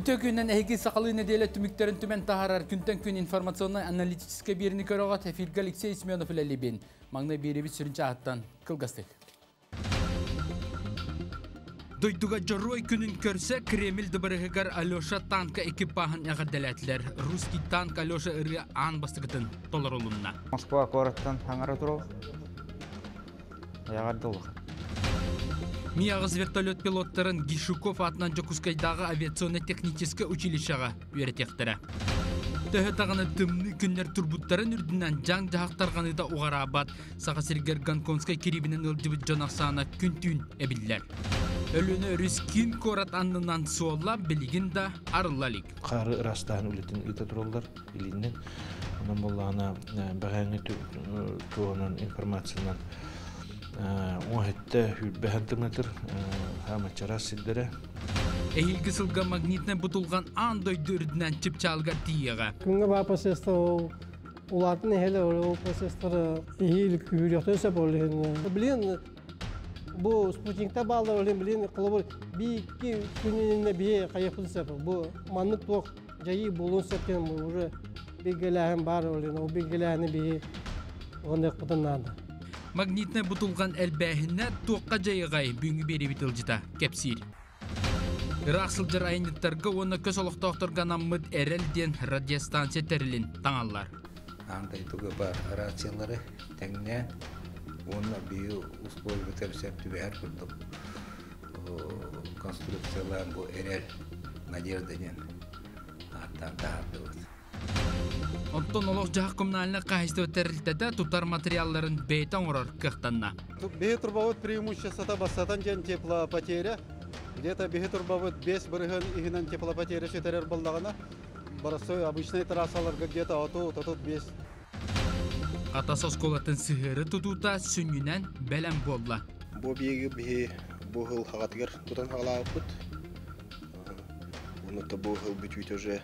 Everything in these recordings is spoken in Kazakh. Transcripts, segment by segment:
Үтө күннен әйгі сақалы неделе түміктерін түмен тахарар күнтен күн информационно-аналитическе беріні көріғат эфирге Алексей Семенов үләлебен. Маңна беребі сүрінші аттан кылгастық. Дойдуга жорой күнін көрсе, Кремль дыбырығығар Алеша танка экипахын яғаддәләтілер. Русский танк Алеша ыры ан бастығытын толар олынна. Москва городтан хаңара тұру. Мияғыз вертолет пилоттарын Гишуков атынан Жокускайдағы авиационно-техническе училищаға үйретектірі. Төхі тағаны тымны күннер турбуттарын үрдінен жаң жағақтарғаны да уғарабат, саға сергер Гонконгскай керебінен ылжыбыт жонақсана күн түйін әбіллер. Өліні рүскин корат аннынан суолла білігін да арылалик. қары ырастаан үлетин ыта тураллар илиннен онан боллаана бәһәңе туонан информациянан оһетте хүрбәһән тымытыр хамачара сиддере Әйілгі сылға магнитне бұтылған андой дүрдінен чіпчалға тиеға. Күнге бар процесста ол улатын hele ол олен. Билен бу спутникта балдар олен билен кылыбыр би ки күнүнө бие каяк сеп. Бу маннык ток жайы болун уже бигеләһен бар олен. О бигеләһне би. Магнитне бұтылған әлбәхінне тоққа жайығай бүгінгі бері бітілжіта кепсир. Ирақсылжыр айныттарға оны көз олықтақтырған аммыд әрелден радиостанция таңалар. андай тугы бар рациялары тәңне оны бию условия терсеп бәр курдук конструкциялар бу эрел надежденен аттан таардыбыз Онтон олық жағ коммунальны қайысты тәрілтеді тұтар материалларын бейтан ұрар кықтанна. Беги турбовод преимущество бассатан жен теплопотеря. Где-то беги турбовод без бырыгын игинен теплопотеря шетерер болдағына. Барысой обычный трассаларга где-то оту, тотут без. Қатасос колатын сығыры тұтута сүнінен бәлем болла. Бу биеги бии бу хыл хагатыгар тутан хагалааппыт. Уну та бу хыл бүтүт уже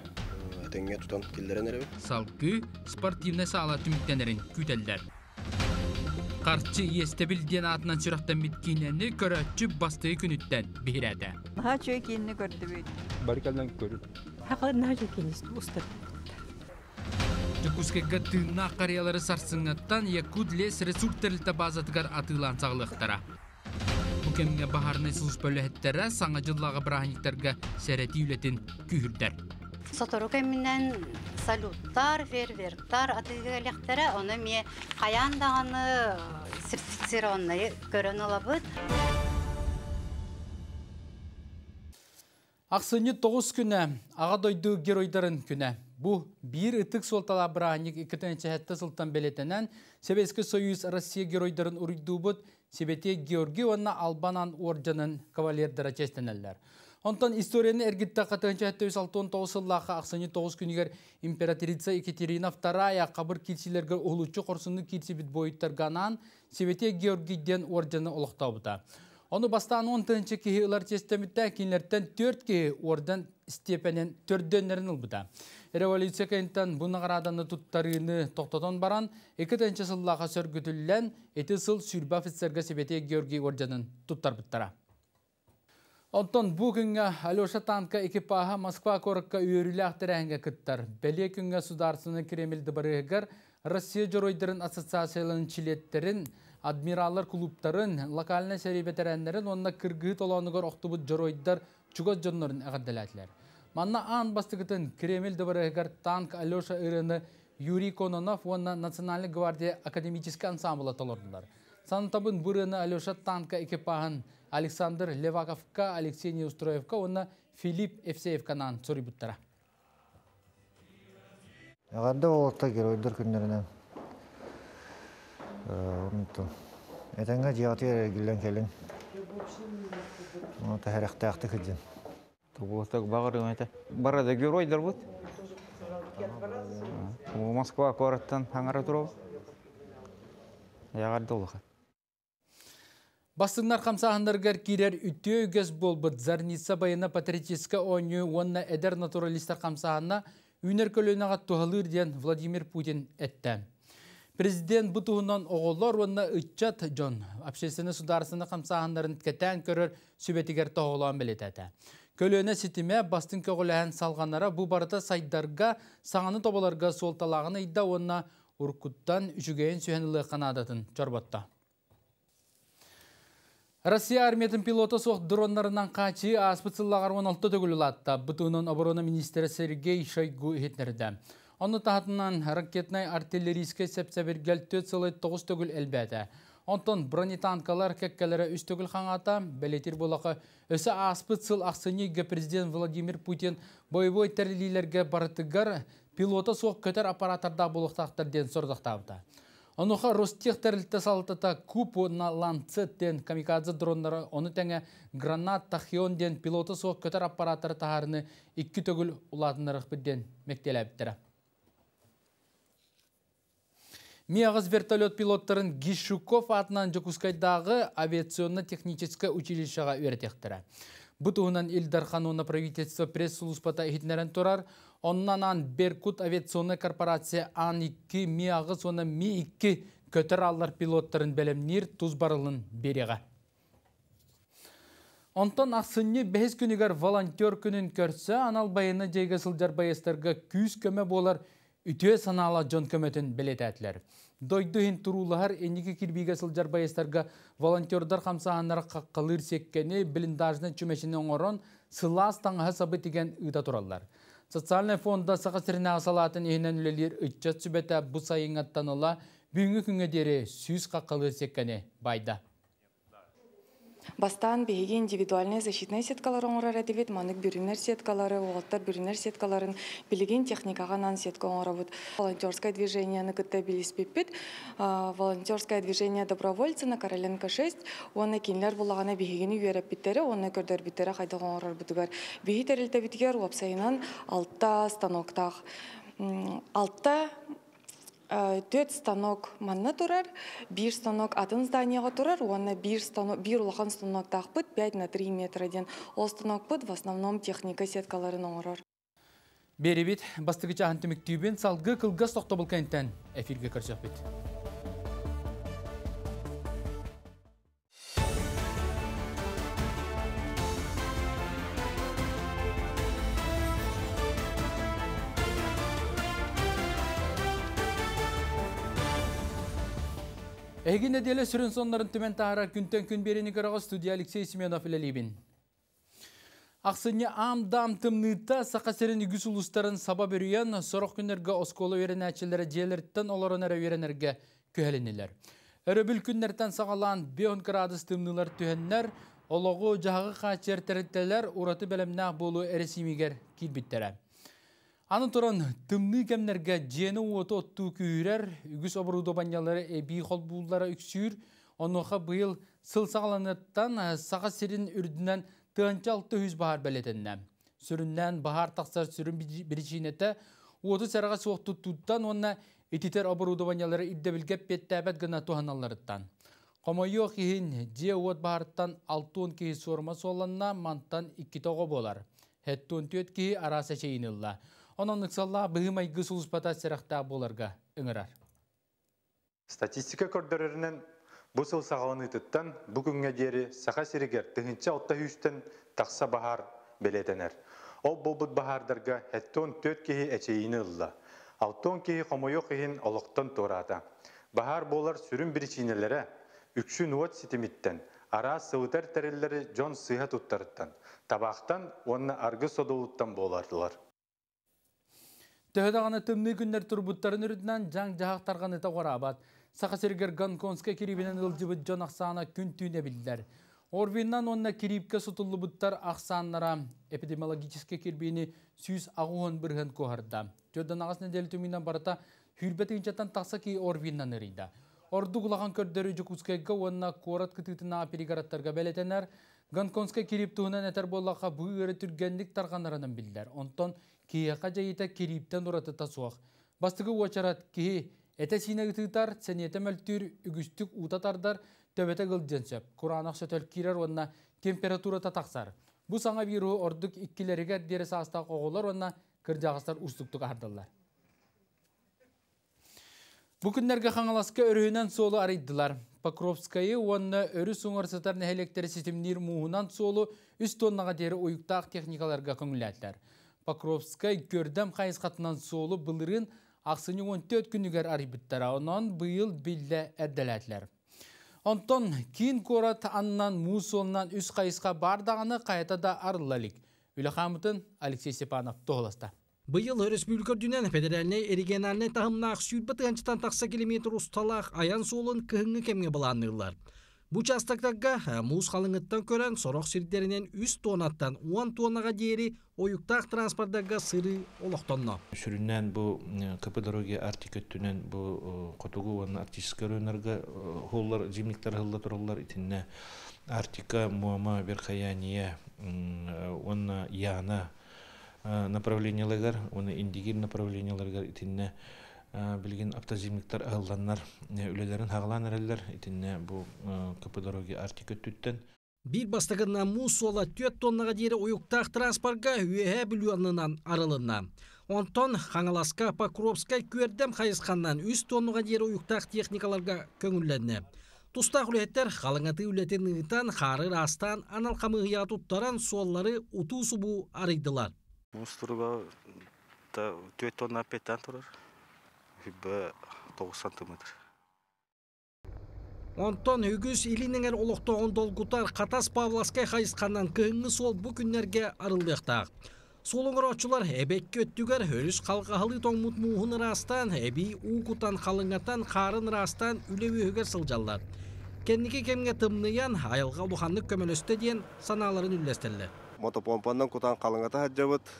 әтеңге тутан киллерен эребит. Салқы спортивный сала түміктенерін күтелдер. Қарчы естебілден атынан сүрақтан биткинені көрәтчі басты күніттен бейрәді. Наха чөй киінні көрді бүйт. Барикалдан ұстыр. Жүкускеге тыынна қариялары сарсыңаттан якуд лес ресурстерліті базатығар атылан сағылықтара. Бүкемге бахарны сұлыс бөліхеттері саңа жыллағы браханиктарға сәрәті үлетін күйірдер. Сотору кеминен салюттар, фейерверктар атыгелектері, оны ме қаяндағаны сертифицированный көрін олабыд. Ақсыны 9 күні аға дойды геройдарын күні. Бұ бір үтік солтала бірағанек 2-ші сылтан белетенен Себескі Союз Россия геройдарын ұрыйды бұд Себете Георгий онна Албанан орденын кавалердара честенелер. Онтан историяны әргітті қатығынша 1969 сыллақы ақсыны 9 күнігер императрица Екатерина II қабыр килсилерге олучы қорсыны килси бит бойыттарганан Себете Георгийден ордені ұлықтау Оны бастан 10 тынчы кихи ылар честемітті кинлерттен 4 кихи ордан степенен төрдөннерін ұлбыда. Революция кайынтан бұны қараданы тұттарыны тоқтатон баран, 2 тынчы сыллаға сөргітілілен, еті сыл сүрбі офицерге себете Георгий орденін тұттар бұттара. Онтон бұл күнге Алеша танка экипаға Москва корыққа үйірілі ақтырәңге күттар. Бәле күнге сударсыны Кремльді барығығар Россия жоройдырын ассоциациялының чилеттерін, адмираллар клубтарын, локальный сәребетерәнлерін, онна кыргы толанығыр оқтыбыт жоройдар чугат жонларын әғаддәләтілер. Манна ан бастығытын Кремльді барығығар танк Алеша ырыны Юрий Кононов, онна Национальный гвардия академический ансамблы толырдылар. Сантабын бұрыны Алеша танка экипағын Александр Леваковка, Алексей Неустроевка, онна Филипп Евсеевканан сөрібіттара. Яғарды олықта геройдар күндерінен. Әтәңге жиғаты әргілен келін. Оны тәхәрәқті ақты күдден. Тұғылыстық бағырың әті. Барада геройдар бұд. Москва кораттан аңара тұрау. Яғарды олықы. Бастыңнар қамсағындарғар кирер үтті өгіз болбыд Зарница байына патриотическа ойны онна әдер натуралистар қамсағына үнер көлінаға туғалыр ден Владимир Путин әтті. Президент бұтуынан оғылар онна үтчат Джон. Общественный сударсыны қамсағындарын кәтән көрір сүбетігер тоғылан білет әті. Көлөне ситиме бастын көгілән салғанара бұ барыта сайдарға саңаны тобаларға солталағын идда онна уркуттан үшігейін сүйенілі қанадатын чорботта. Россия армиятын пилоты соқ дронларынан қачы аспыцыллағар 16 төгілі латта. Бұтының оборона министері Сергей Шойгу ехетнерді. Оны тағатынан ракетнай артиллерийске сепсәбергел 4 сылы 9 төгіл әлбәді. Онтон бронетанкалар кәккәлері үс төгіл қаңата, бәлетер болақы өсі аспыцыл ақсыниге президент Владимир Путин бойбой тәрелейлерге барытыгар пилоты соқ көтер аппаратарда болықтақтырден. Онуха Ростех тәрілті салтыта купу на ланцеттен камикадзе дронлары оны тәңе гранат тахион ден пилоты соқ көтер аппаратары тахарыны ikki төгіл ұладынырық бидден мектеләбіттірі. Миағыз вертолет пилоттарын Гишуков атынан Жокускайдағы авиационно-техническое училищеға өретектірі. Бұтуынан Илдар Хануна правительство пресс-сулуспата ехетнерен тұрар, оннан Беркут авиационный корпорация Ан-2 Миағыз оны Ми-2 көтір аллар пилоттарын тұз барылын береға. Онтан ақсынне бәз күнігер волонтер күнін көрсі, анал байыны жайға сылжар байыстарға күз көмі болар үтіе санала жон көметін білет әтілер. Дойдуын турулахар энеге кирбиге сылжар байыстарға волонтердар қамсағанлар қаққалыр секкені біліндажны чүмешіне оңырын сылас таңға сабы теген ұйда туралар. Социальный фонда сақа сіріне асалатын ехінен үлелер үтчат сүбәті бұл сайыңаттаныла бүгінгі күнге дері сүйіз қаққалыр секкені байда. Бастан беги индивидуальная защитная сеткалары оңырар әдебет, манык бүрінер сеткалары, оғылттар бүрінер сеткаларын билеген техникаға нан сетка оңырабыт. Волонтерское движение на кытта билиспеппет, волонтерское движение добровольцы на Короленко 6, оны кинлер булагана үйеріп биттері, оны оңырар бітігер. Беги тәрілті бітігер уапсайынан алтта станоктақ. Алтта төт станок манна турар, бир станок атын зданияға турар, оны бир станок, бир улахан станок тақпыт 5 на 3 метрден. Ол станок пыт в основном техника сеткаларын оңырар. Беребет, бастығы чағын түміктүйбен салғы кылға соқтобыл кәнттен эфирге көрсек бет. Эгин неделе сүрін сонларын түмен тағара күнтен күн берені көріға студия Алексей Семенов үлелейбін. Ақсыне ам-дам тымныта сақасерін үгіс ұлыстарын саба беруен сорық күнерге осколы верен әчілері желерттен оларын әрі веренерге көхәленелер. Өрөбіл күннерден сағалан 5 градус тымнылар түхеннер, олығы жағы қачер тәріттелер ұраты бәлемнақ болу әресімегер келбіттері. Аны туран тымны кемнерге жені оты отту күйірер, үгіс обыруда банялары әбей қол бұллары үксүйір, оныға бұйыл сыл сағаланыттан саға серін үрдінен тығанча алты хүз бағар бәлетінне. Сүріннен бағар тақсар сүрін бірішінеті, оты сәріға соқты тұттан, онына етитер обыруда банялары иддебілгеп беттәбәт гына туғаналарыттан. Қомайо кейін же от бағарттан алтуын кейі сорма соланна мантан икки тоғы болар. Хәттуын төт кейі араса шейінілла. Онын нықсалла бұғым айғы сұлыспата сәріқта боларға үңірар. Статистика көрдірерінен бұл сыл сағаланы тұттан бүгінге дері сақа серігер түгінші отта хүстен тақса бағар белетенер. Ол бұл бұд бағардарға әттон төт кейі әчейіні ұлла. Алтон кейі қомойо кейін олықтан тората. Бағар болар сүрін бірічинелері үкшін уот ситимиттен, ара сылтар тәрелері жон сыйға тұттарыттан, табақтан онына арғы содолуттан болардылар. Төһөдағаны тымны күннер турбуттарын үрдінен жаң жағақтарған ыта қорабат. Сақа сергер Гонконгска кирибінен ылжыбыт жон күн түйіне білдер. Орбиннан онна кирибке сутулы бұттар ақсағынлара эпидемиологическе кирбейіні сүйіз ағуын бірген көғарда. Төден ағас неделі түмінен барата хүрбет инчаттан тақса ки Орбиннан ырыйда. Орду құлаған көрдері жүкускайға онна корат күтітіна перигараттарға бәлетенер, Гонконгска кирип туһунан этер боллаqa bu ыры түргенлик тарганарынан билдер. Онтон кияқа жайыта кириптен ураты тасуақ. Бастығы уачарат кии эте сине гытытар, сенете мөлтүр үгүстүк утатардар төбете гылженсеп. Куранақ сөтөл кирер онна температура тақсар. Бу саңа биру ордук иккилерге дере саста қоғылар онна кыржағыстар устуктук ардылар. Бүкіннерге қаңаласка өрігінен солы арайдылар. Покровскайы онны өрі суңарсатар нәхелектері системнер мұғынан солы үст тоннаға дері ойықтақ техникаларға көңіләділер. Покровскай көрдім қайыз қатынан бұлырын ақсыны 14 күнігер арибіттара, онан бұйыл білді әрдәләділер. Онтон кейін корат аннан мусолынан үс қайысқа бардағаны қайта да арылалик. Үлі қамытын Алексей Степанов тоғыласта. Быйыл республикөрдүнен федеральный региональный тахымнаах сүйбі тығанчытан тақса километр усталақ аян солын кемге баланнырлар. Бу частактагга муз халыңыттан көрен сорох сирдеринен 3 тоннаттан 10 тоннаға дейри ойуктақ транспорттарга сыры олоқтонно. Сүрүннән бу КП дороги артикөттүнен бу котугу ван артистика рөнөргө холлар зимниктер хылда тураллар итинне артика муама верхаяния онна яна направленияларгар оны индигир направленияларгар итинне билген автозимниктер агылданнар үлелерин хагалан эрелер итинне бу КП дороги артик өттүттен Бир бастагына мус сола 4 тоннага дейри уюктак транспортка үйе билюанынан арылына. Онтон Хаңаласка Покровска көрдем хайысқаннан 3 тоннага дейри уюктак техникаларга көңүллене. Тустак үлеттер халыңаты үлетен ытан хары растан анал камыгыя туттаран соллары субу арыйдылар. Мустурга 4 тонна петтен турар. Хибе 9 сантиметр. Онтон үгіз илинеңер олықтоғын долгутар Қатас Павласкай хайысқаннан кыңы сол бұ күннерге арылдықтақ. Солыңыр очылар әбекке өттігер өріс қалғағылы тоңмут мұғын растан, әбей уғутан қалыңатан, қарын растан үлеуі өгер сылжалар. Кенники кемге тымныян айылға бұханлық көмелесті дейін саналарын үлестерлі. Мотопомпандан кутан қалыңата хаджабыт.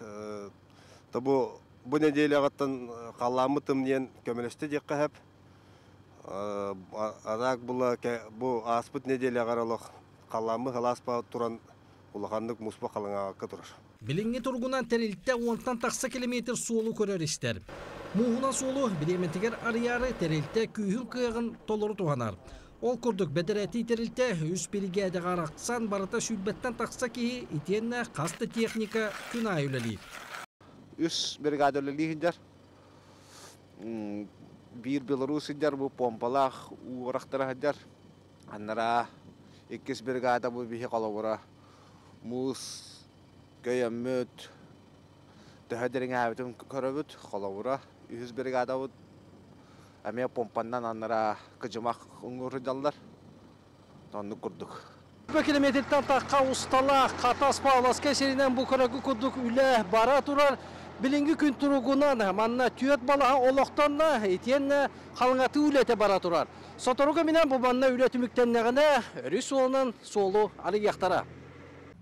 Табу bu nedeyle ағаттан қаламы тымнен көмелесті дек қағып. Адак була бу аспыт неделе қаралық қаламы халаспа туран улахандык муспа қалыңа кытырыр. Билинги тургунан терилтте онтан тақса километр суолу көрөр истер. Муғынан суолу билементигер арыяры терилтте күйін кыйығын толыру туғанар. Ол күрдік бәдіреті терилтте үс бригада қарақсан барыта сүлбеттен тақса кейі итенне қасты техника күн айылылы. Үс бригада лихиндар. бир белорус идар бу помпалах урахтара хадар аннара иккис бригада бу бихи калабыра мус көйөммөт төһөдерин абитин көрөбүт үз бригада бу аме помпандан аннара кыжымак уңурдаллар тонну курдук Бу километртен таққа устала қатас павласка серинен бу көрөгү курдук үле бара турар билинги күн туругунан манна түйөт балаха олоқтонна итиенне халыңаты үлете бара турар. Соторуга менен бу манна үлетүмүктеннегене өрүс олунан солу али яктара.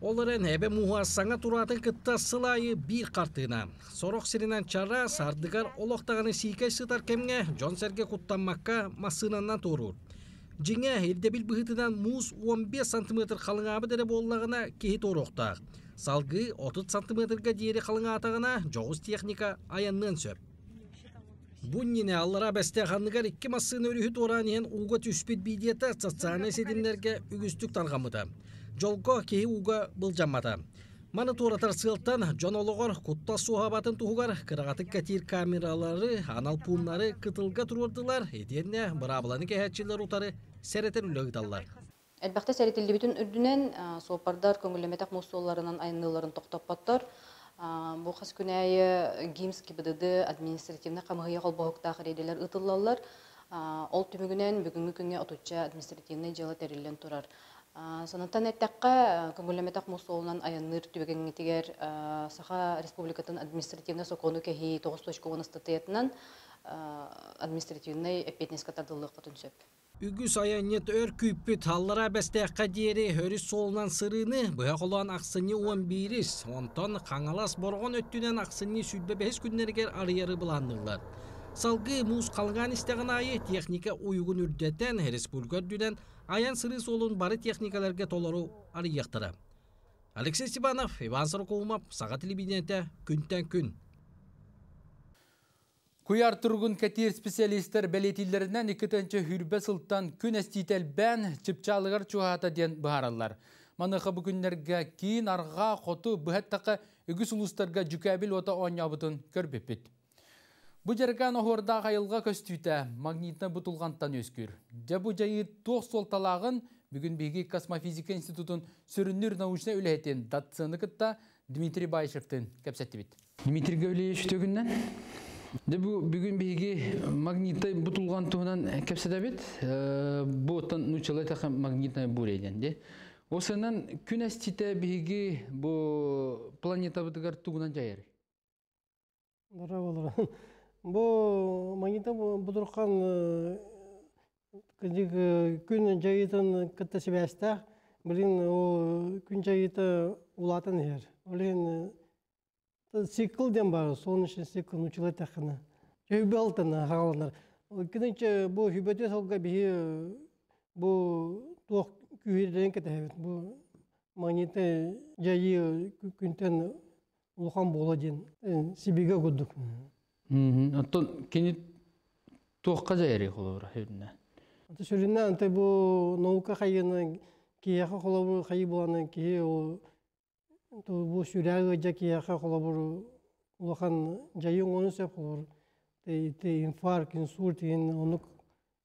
Оларын эбе муассаңа туратын кытта сылайы бир картына. Сорок сиринен чара сардыгар олоқтағаны сийке сытар кемге жон серге куттанмакка масынаннан турур. Жиңе элдебил быхытынан муз 15 сантиметр қалыңабы дере боллагына кехи торуқтақ. Салгы 30 сантиметрге дейері қалыңа атағына жоғыз техника аяннан сөп. Буннине аллара бәсте ханныгар икки масын өрүхү торанien уга түспит бидиета социальный сетимлерге үгүстүк таргамыда. Жолго кеhi уга былжаммата. Маны торатар сылтан жонологор кутта сухабатын тугар кырагатык катир камералары, анал пуннары кытылга турурдылар. Эденне бырабыланы кехетчилер утары серетер үлөгдаллар. Әлбәттә сәретилди бүтүн үрдүнен сопардар көңүллөмәтәк мусулларынан айныларын токтоппоттор. Бу хас күнәйе Гимский БДД административна камыгы колбохуктагы ределер ытыллалар. Ол түмүгүнен бүгүнкү күнгө отуча административный жылы терилен турар. Санаттан әттәккә көңүллөмәтәк мусулунан айынныр түбегеңитигер Саха Республикатын административна сокону кеһи 9.10 статьятынан административный эпетнес катардылык потунсөп. Үгүс аянет өр күйппүт аллара бәстәққа дері өріс солынан сырыны бұяқылуан ақсыны 11 онтон қаңалас борғон өттінен ақсыны сүлбе бәс күннергер арыяры бұландылар. Салғы мұз қалған істеген айы техника уйығын үрдеттен республика дүнен аян сыры солын бары техникаларға толыру арыяқтыры. Алексей Степанов, Иван Саркоумов, Саға телевидениеті, күнтен күн. Куяр тұрғын кәтер специалистер бәлетілерінен екітінші хүрбе сылттан күн әстейтел бән чыпчалығыр чуғата ден бұхаралар. Манықы бүгінлерге кейін арға қоты бұхаттақы үгіс ұлыстарға жүкәбіл ота оңябытын көрбеппет. Бу жарган охорда қайылға көстүйті магнитна бұтылғантан өскүр. Жа бу жайы тоқ солталағын бүгін Беги Космофизика институтын сүріннір научна үләйтен датсыны Дмитрий Байшевтен кәпсәтті. Дмитрий Гавлиевич төгіннен? Де бу бүгін беги магниттай бұтылған туынан кәпсәтә бит. Бу тан нучалай тақа магнитная бурейден де. Осынан күн әстите беги бу планета бұтығар туғынан жайыр. Дара болар. Бу магнита будуркан кыдык күн жайытын кытта себәстә. Билин о күн жайыты улатын хер. Олен цикл дем бар, солнечный цикл нучылай тахына. Жөйбе алтына хагалар. Киненче бу хүбәтә салга би бу тох кетәбит. Бу магнита жайы күнтен улхан боладен сибиге гудук. Оттон. Ата анты бу наука хайыны кияха қолабыр хайы боланы кие о бу сүрәгы жа кияха қолабыр улахан жайын оны сөп қолабыр. Те инфаркт, инсульт ен оны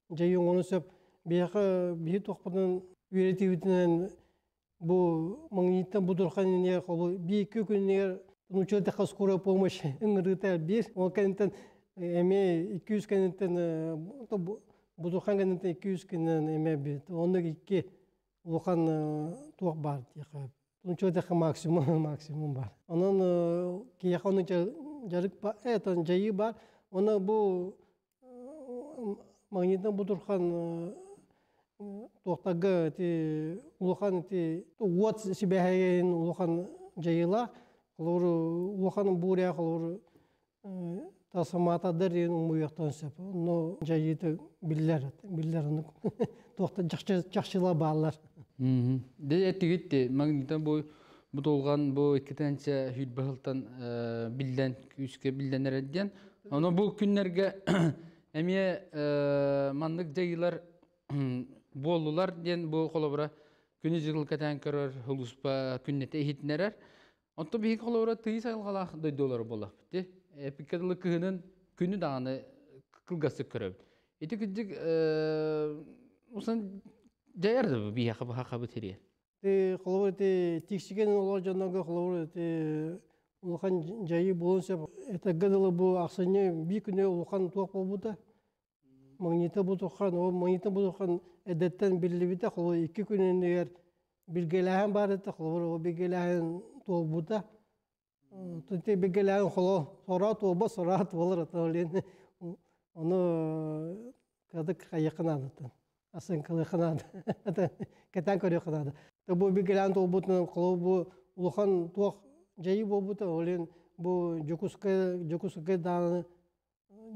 жайын оны сөп бияха бии тоқпадан үйретивітінен бу магниттан будурхан не қолабыр бии көкүннер Учет это скорая помощь ыңырыта бир. Ол кенттен эме 200 кенттен будухан кенттен 200 кеннен эме бит. Оны икки улахан туак бар тиха. Учет это максимум максимум бар. Онон кияханы жарык бар, это жайы бар. Оны бу магниттен будурхан тоқтағы ти улахан ти уот сибәһәйен улахан жайыла Олор улаханың буря олор тасамата дәрен умуяктан сеп. Но жайыты биллер, биллер аны тохта жакчыла баалар. Де этигитти магнита бу бутулган бу икитенче хүт бахылтан биллен күскө билленер эден. Аны бу күннерге эме мандык жайылар болулар ден бу колобра күнү жыл катан көрөр хулуспа күннете хитнерер. Онто бихик холора тыйы сайылғалақ дойдолар болақ бітті. Пикадылы кыһынын күні дағаны кылгасы көрөб. Эти күддік усан жаярды бияқы бахақа бітірер. Те холора те тиксиген олар жаннага холора те улхан жайы болон сеп. Это гадылы бу ақсыне би күне улхан туақ болбуда. Магнита бутухан, о магнита бутухан эдеттен билибите холора iki күнен егер билгеләһән бар ите холора о билгеләһән туолбута тунте бегелаан холо сора туолба сора туолар атолин оны кадык асын кылыкынады кетен көрөкынады бу бегелаан туолбутун холо бу улухан туох жайы болбута олен бу жукуска жукуска дааны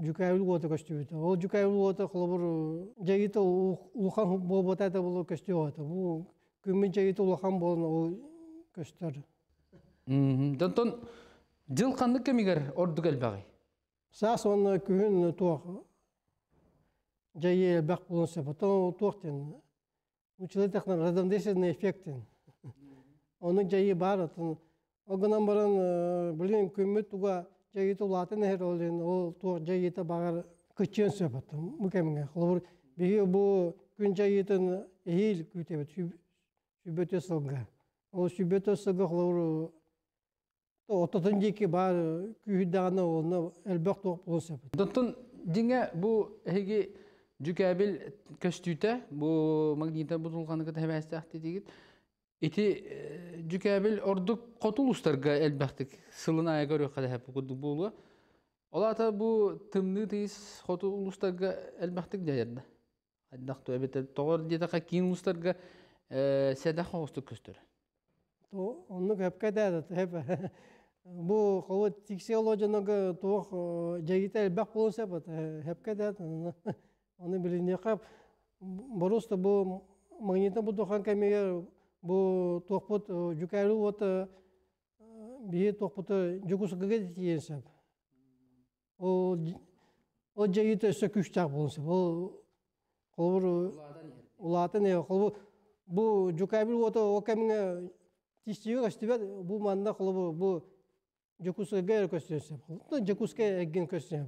жукайыл вота көстүбүтө ол жукайыл вота холобур жайыты улухан болбута да бул көстүбүтө бу күмүн жайыты улухан болон ол көстөр Донтон жыл қанды кемигер ордук элбагы? Сас оны күн туақ жайы элбак болон сепатон туақтен. Училы тахнан радамдешный эффектен. Оны жайы бар атын. Огынан баран билин күммүт туга жайы тулатын эхер олен ол туақ жайы та багар кычын сепатын. Мукемге. Холбур биги бу күн жайытын эхил күтебет. Сүбөтө сылга. Ол сүбөтө сылга холбур Ототын жеке бар күйдағаны оны әлбәқ тоқ болса. Доттон деңе бу эги жүкәбил көстүтә бу магнита бутулганы кыта хәбәстә дигит. Ити жүкәбил ордук котулустарга әлбәқтик сылына айгар юкка да кудук булу. Олата бу тымны тис котулустарга әлбәқтик җаярда. Аддак то әбете тогор диета ка кин устарга седа хосту көстөр. То онны гәпкә дә хәп Бу хавы тиксиологияны туох жайыта элбак болса бат аны билине кап просто бу магнита бу тохан кемеге бу тохпут жукайру вот бие тохпут жукусуга тиенсеп о о жайыта сөкүштак болса бу колбур улатын э колбу бу жукайру вот о кемеге тистиге кастыбат бу манда колбу бу жокусуга көстөсөм. Ну жокуска эгген көстөсөм.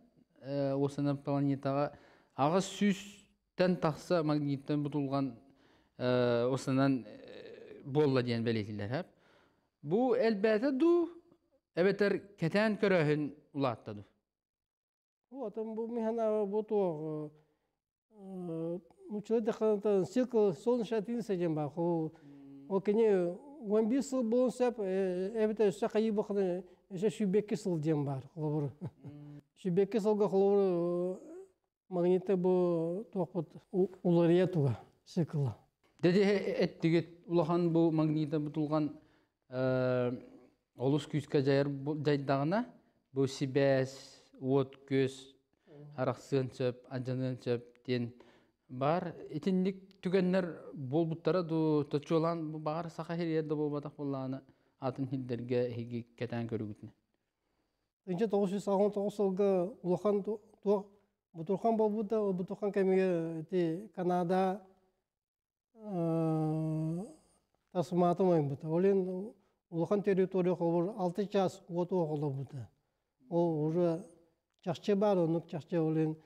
осына планетага агы сүстән тақса магниттан бутулган осынан болла дигән белетиләр һәп. Бу әлбәттә ду әбәтер кәтән көрәһен улаттады. Вот, бу механа бу то ну человек дохлата цикл солнечная тинса демба хо о кене он бис сыл болон сәп әбәтә өсә кайы бакны өсә шүбекке сыл дем бар хлобыр. Шүбекке сылга хлобыр магниты бу тохпут улария туга цикла. Деде эттигет улахан бу магнита бутулган олус күскә жайыр жайдагына бу сибәс, от көз, араксын сөп, ажанын сөп ден бар. Итинник түгеннер ду багар саха херьерде болбатак болланы атын хилдерге хиги кетен көрүгүтүн. Инче 999 жылғы улахан туак бутурхан болбуда, бутурхан кемеге те Канада тасыматы мойын бұта. Олен улахан территория қолыр 6 час оғылы бұта. Ол уже чашчы бар, оны чашчы олен,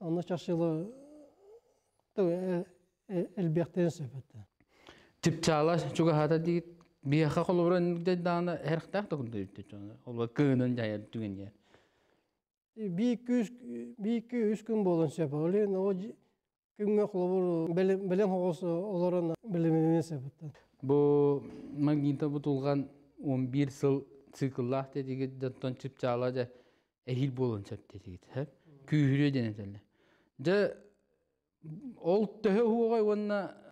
оны чашчылы әлбектен сөпетті. Типчала чуга хата дигит бияха та күндө үтте чона. Ол көнөн жайыр түген я. Би күз би күз күн болон сөп. Олен о күнгө колобур белем хогосу олорон билимине сөпетті. Бу магнита бутулган 11 сыл да. Жа ол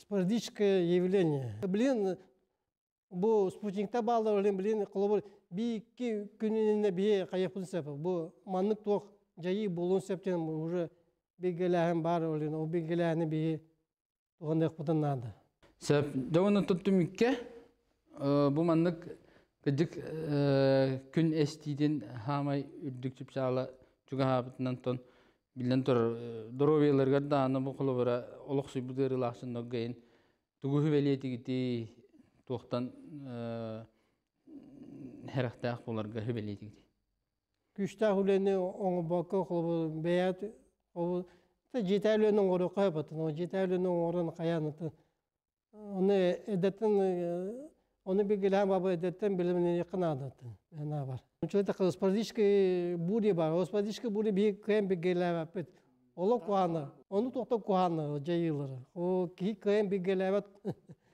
спорадическое явление. Блин бу спутникта балдар олен блин колобор бийки күнүнө бие каяпын сеп бу маннык ток жайы болун септен уже бегеләһен бар олен о бегеләһне бие тугандык бутан надо. Сәп дәваны тоттумикке бу маннык кыдык күн эстиден хамай үрдүк чипчала чуга хабытынан тон билен тор доровияларга дааны бу кулубара олоксуй будыры лахсын ноггайын тугу хүбелиетигити туохтан херахтаах буларга хүбелиетигити күштә хүләне оңы бакы холбы бәят ол та жетәлөнең оры кайбат но жетәлөнең орын каяны оны эдәтен оны бигеләм баба эдәтен билимне якынады ана бар Учета спортический бури бар, о спортический бури би кем бигеләп бит. Оло куаны, оны токта куаны жайылары. О ки кем бигеләп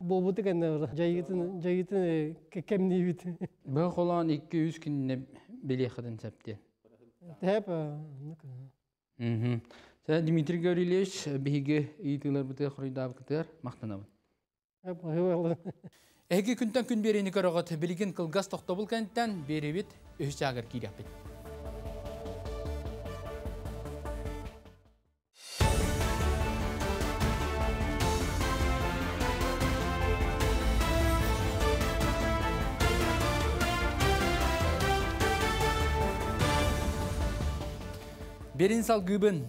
болбуты кенне жайытын жайытын кемни бит. Бу холан 200 кинне беле хадын сәпте. Тәп. Мхм. Сә Дмитрий Гаврилевич биге итилер бите хойдап китер мактанабын. Эги күнтен күн берени көрөгөт билген кылгас токтобул кенттен беребит өз жагыр кирепит. Берин сал гыбын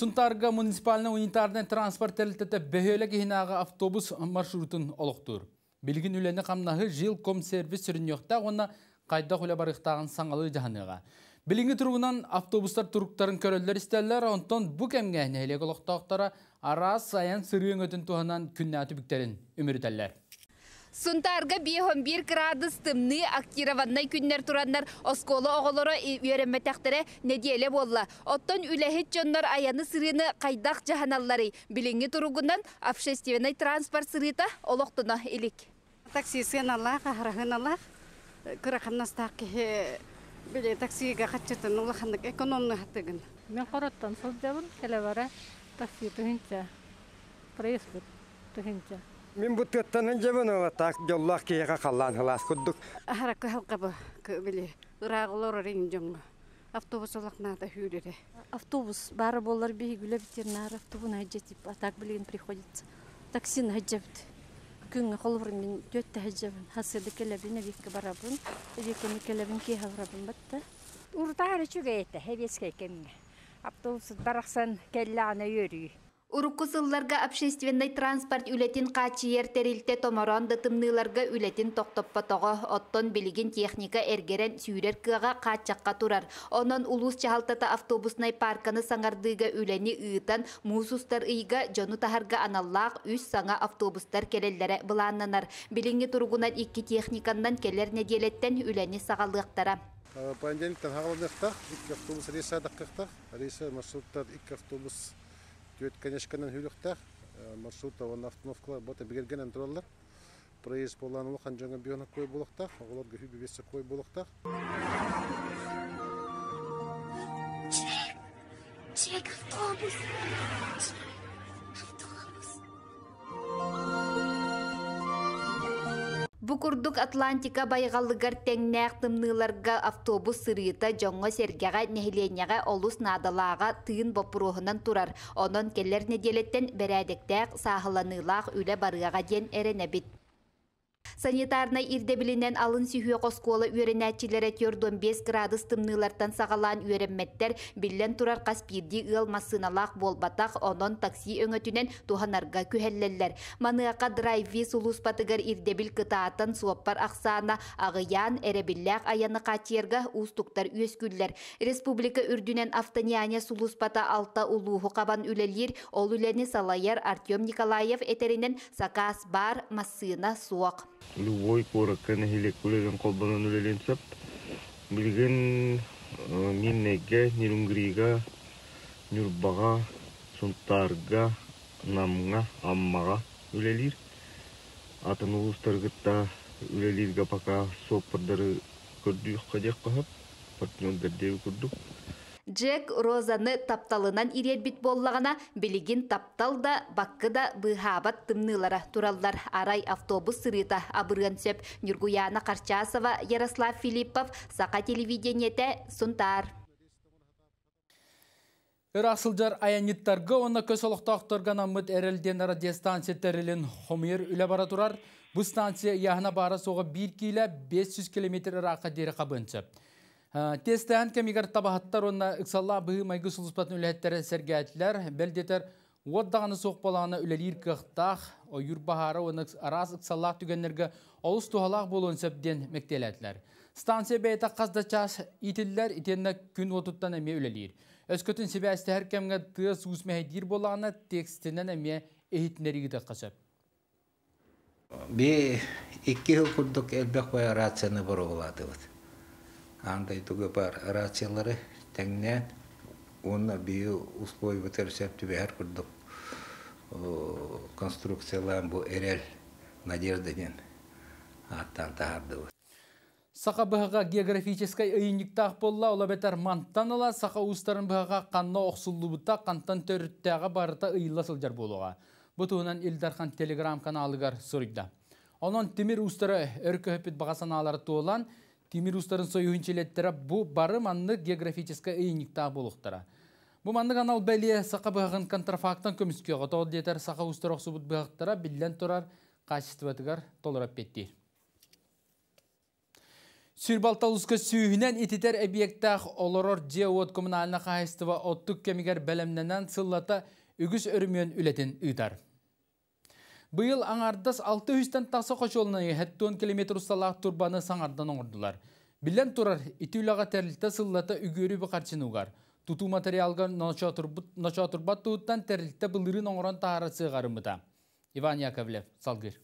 Сунтарга муниципальный унитарный транспорт тәлтәтә бәһөлә киһинага автобус маршрутын олоқтур. Билгин үләне камнахы жил ком сервис сүрүньөхтә гына кайда хуля барыктаган саңалы җаһаныга. Билинги тургунан автобустар туруктарын көрөлләр истәлләр, онтон бу кемгә нәһлек олоқтактара арас саян сырыың өтін туһанан күннәтү биктерин үмүртәлләр. Сунтарга 5-11 градус тымны актированнай күннер тураннар осколы оғылары үйерімметәқтері неделе болла. Оттон үләхет жоннар аяны сырыны қайдақ жаханаллары біліңі тұруғынан общественный транспорт сырыта олықтына илик. Таксисен Аллах, ахрахын Аллах, кеге біле таксиге қатчытын улахандық экономны хаттығын. Мен қораттан сылжабын, келе бара такси түхінчә, проезд бұд түхінчә. Мен бұт төттен жабын ола так жоллақ кейға қаллан хылас күддік. Ахракы халқабы біле, ұрағылар рейін жоңғы. Автобус олақнада хүйрері. Автобус бары болар бейгілі ветеринар автобус хаджатип атак білген приходится. Таксин хаджабды. Күнгі қолбыр мен дөтті хаджабын. Хасырды келебін, әбекке барабын. Әбеккені келебін кей хаврабын батты. Уртары чүгейті, хәбеске кемге. Автобус барақсан келлі ана йөрүй. Урукку сылларга общественный транспорт үлетин качиер терилте томорон дытымныларга үлетин тоқтоппатоға оттон билигин техника эргерен сүйрер кыга качакка турар. Онон улус чахалтата автобуснай парканы саңардыга үлени ыытан мусустар ыйга жону тахарга аналлаах үс саңа автобустар келеллере быланнанар. Билинги тургунан икки техникандан келер неделеттен үлени сагалыктара. Понедельниктен хағалдықтақ, икки автобус маршруттар икки автобус Түйет конешканан хүліқтақ, маршрута оны автомовкалар бота бігергенен тұралар. Проезд болан ұлқан жаңа биона кой болықтақ, оларға хүбі бесі кой болықтақ. Чек автобус! Букурдук Атлантика байгалыгар теңнәк тымныларга автобус сырыта жоңго сергега нехиленяга олус надалага тыын бопурухунан турар. Онон келлер неделеттен берәдектәк сахыланылах үле барыга ден эренебит. Санитарнай ирдебилинен алын сүйе қоскуолы үйренәтчілері төрдон 5 градус тымнылартан сағалан үйренметтер биллен турар қаспирди ыл масыналақ болбатақ онон такси өңөтүнен туханарға күхеллеллер. Маныақа драйви сулуспатыгар ирдебил кытаатын суаппар ақсана ағыян әребілләқ аяны қатиерға устуктар үйескүллер. Республика үрдүнен автониане сулуспата алта улуғу қабан үлелер, ол үлені салайар Артем Николаев этеринен сакас бар масына суақ. Любой коракканы хилек күлеген колбанан үлелен сап билген миннеге нирунгрига нюрбага сунтарга намга аммага үлелир. Атын улустаргытта үлелирге пока соппардары көрдүк кадек кахап партнердер деби көрдүк Джек Розаны тапталынан ирербит боллағана билигин таптал да баккы да быхабат тымнылара тураллар арай автобус сырыта абырын сөп Нюргуяна Карчасова, Ярослав Филиппов, Сақа телевидениете, Сунтар. Ырасылжар аяниттарға оны көсолықтақтырған амыт әрелден радиостанция тәрілін хомер үлі бара станция яғына бара соға 1 килі 500 км ырақа дері қабыншы. Тестән кемигар табахаттар онна ыксалла быһы майгы сулуспатын үләттәре сәргәтләр бәлдетер Уаддағаны соқпалағына үлелер кықтақ, ойыр бахары оны арас ықсаллақ түгенлерге олыс туғалақ болуын сөптен мектеләділер. Станция бәйті қазда час итілдер күн отуттан әме. Өскөтін себе әсті әр. Андай тугы бар рациялары тәңнән оны бию условия бөтөрсөп түбәр курдук конструкциялар бу эрел надежда ден аттан тахарды Сақа бұғыға географическай өйініктақ болла, ола бәтер манттан ола, сақа ұстарын бұғыға қанна оқсулы бұта, қантан төріттәға барыта ұйыла сылжар болуға. Бұтуынан Илдархан телеграм каналыгар сұрыйда. Онын темір ұстары өркі хөпіт бағасан алары туылан, темір ұстарын сойуынчелеттері бұ бары манны географическай өйініктақ болуқтара. Бұ манны канал бәлі сақа бұғын контрафактан көміске ғытол детер сақа ұстар оқсы бұд бұғықтара білден тұрар қачыстыбатығар толырап сүйінен объекттақ олорор жеуот коммунальна қайыстыва оттық кемігер бәлемненен сыллата үгіс өрімен үлетін ұйтар. Бұйыл аңардас 600-тен тасы қошолына 70 км ұсталақ турбаны саңардан оңырдылар. Білен тұрар итүліға тәрілті сыллата үгөрі бұқарчын ұғар. Туту материалға ноча турбат туыттан тәрілті бұлырын оңыран тағары сығарымыда. Иван Яковлев, салгыр.